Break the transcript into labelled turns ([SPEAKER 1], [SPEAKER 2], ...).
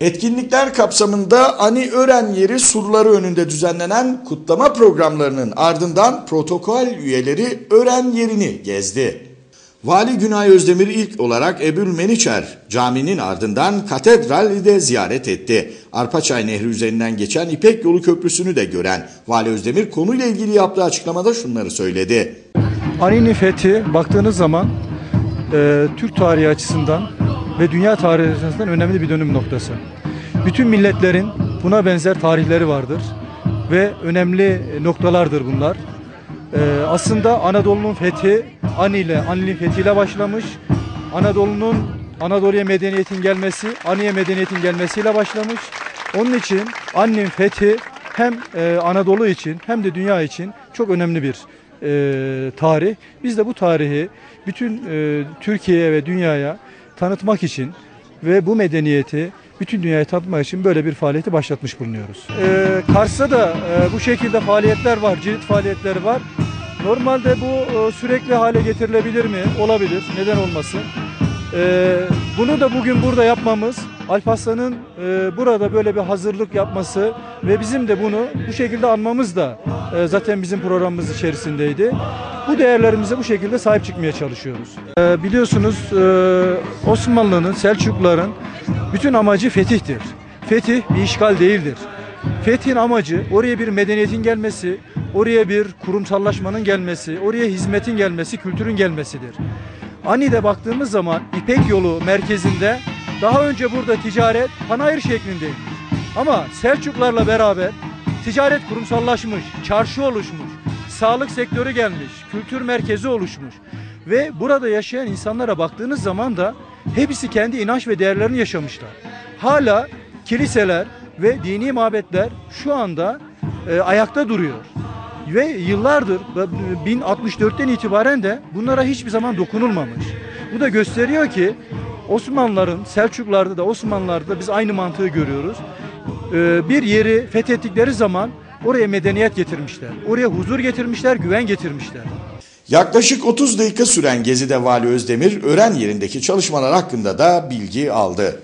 [SPEAKER 1] Etkinlikler kapsamında Ani Ören yeri surları önünde düzenlenen kutlama programlarının ardından protokol üyeleri Ören yerini gezdi. Vali Günay Özdemir ilk olarak Ebül Meniçer caminin ardından katedrali de ziyaret etti. Arpaçay Nehri üzerinden geçen İpek Yolu Köprüsü'nü de gören Vali Özdemir konuyla ilgili yaptığı açıklamada şunları söyledi.
[SPEAKER 2] Ani'nin fethi baktığınız zaman e, Türk tarihi açısından ve dünya tarihi önemli bir dönüm noktası. Bütün milletlerin buna benzer tarihleri vardır ve önemli noktalardır bunlar. E, aslında Anadolu'nun fethi Ani ile, Ani'nin fethiyle başlamış. Anadolu'nun Anadolu'ya medeniyetin gelmesi, Ani'ye medeniyetin gelmesiyle başlamış. Onun için Ani'nin fethi hem e, Anadolu için hem de dünya için çok önemli bir e, tarih. Biz de bu tarihi bütün e, Türkiye'ye ve dünyaya tanıtmak için ve bu medeniyeti bütün dünyaya tanıtmak için böyle bir faaliyeti başlatmış bulunuyoruz. E, Kars'ta da e, bu şekilde faaliyetler var, cirit faaliyetleri var. Normalde bu e, sürekli hale getirilebilir mi? Olabilir. Neden olmasın? E, bunu da bugün burada yapmamız, Alparslan'ın e, burada böyle bir hazırlık yapması ve bizim de bunu bu şekilde anmamız da e, zaten bizim programımız içerisindeydi. Bu değerlerimize bu şekilde sahip çıkmaya çalışıyoruz. E, biliyorsunuz e, Osmanlı'nın, Selçukluların bütün amacı fetihtir. Fetih bir işgal değildir. Fethin amacı oraya bir medeniyetin gelmesi, oraya bir kurumsallaşmanın gelmesi, oraya hizmetin gelmesi, kültürün gelmesidir. Ani'de baktığımız zaman İpek yolu merkezinde daha önce burada ticaret panayır şeklindeydi. Ama Selçuklarla beraber ticaret kurumsallaşmış, çarşı oluşmuş, sağlık sektörü gelmiş, kültür merkezi oluşmuş. Ve burada yaşayan insanlara baktığınız zaman da hepsi kendi inanç ve değerlerini yaşamışlar. Hala kiliseler ve dini mabetler şu anda e, ayakta duruyor. Ve yıllardır 1064'ten itibaren de bunlara hiçbir zaman dokunulmamış. Bu da gösteriyor ki Osmanlıların, Selçuklarda da Osmanlılarda da biz aynı mantığı görüyoruz. Ee, bir yeri fethettikleri zaman oraya medeniyet getirmişler. Oraya huzur getirmişler, güven getirmişler.
[SPEAKER 1] Yaklaşık 30 dakika süren gezide Vali Özdemir öğren yerindeki çalışmalar hakkında da bilgi aldı.